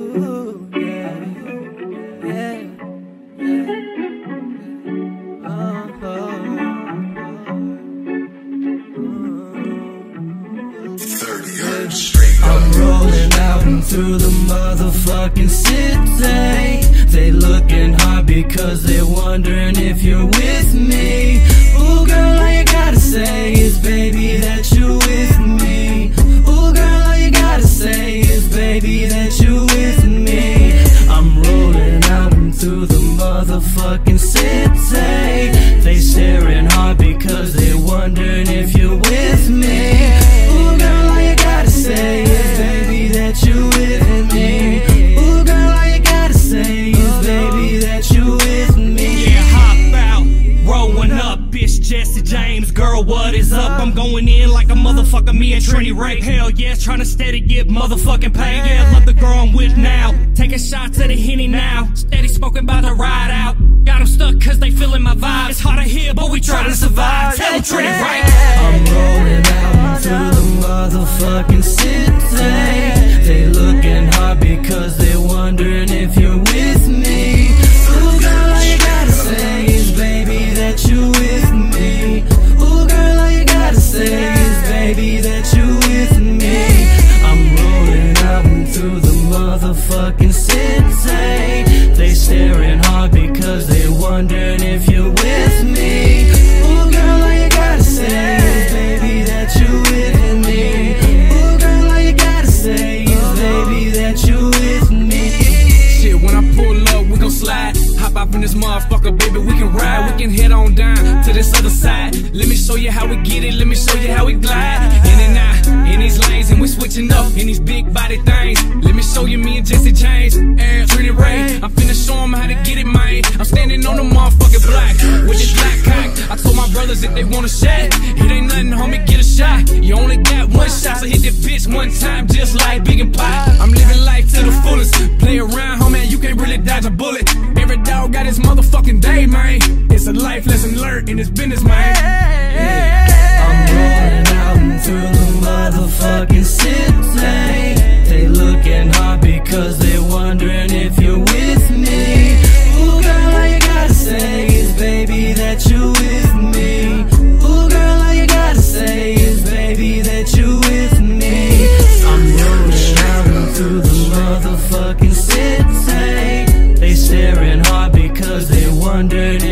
Ooh, yeah, yeah, I'm rolling out through the motherfucking city. They looking hard because they wondering. You with me. I'm rolling out into the motherfucking city. Is up? I'm going in like a motherfucker, me and Trennyy Rayy. Hell yes, trying to steady get motherfucking paid. Yeah, love the girl I'm with now. Taking shots at the henny now. Steady smoking by the ride out. Got 'em stuck cause they feeling my vibe. It's hard to hear, but we try to survive. Tell 'em Trennyy Rayy. I'm rolling out into the motherfucking city. They looking hard because they wondering if you're motherfucking city. They staring hard because they wondering if you're with me. Girl, all you gotta say is, baby, that you with me. Girl, all you gotta say is, baby, that you with me. Shit, when I pull up, we gon' slide. Hop this motherfucker, baby, we can ride. We can head on down to this other side. Let me show you how we get it, let me show you how we glide. In and out, in these lanes, and we switching up in these big body things. Let me show you me and Jesse James and Trinity Ray. I'm finna show 'em how to get it, man. I'm standing on the motherfucking block with this black Glock. I told my brothers if they want a shot, it ain't nothing, homie, get a shot. You only got one shot, so hit the bitch one time, just like Big and Pop. I'm living life to the fullest. Play around, homie, you can't really dodge a bullet. Every dog got his motherfucking day, man. It's a life lesson learned in this business, man. Yeah. you with me. Ooh, girl, all you gotta say is, baby, that you with me. I'm rolling out through the motherfucking city. They staring hard because they wondered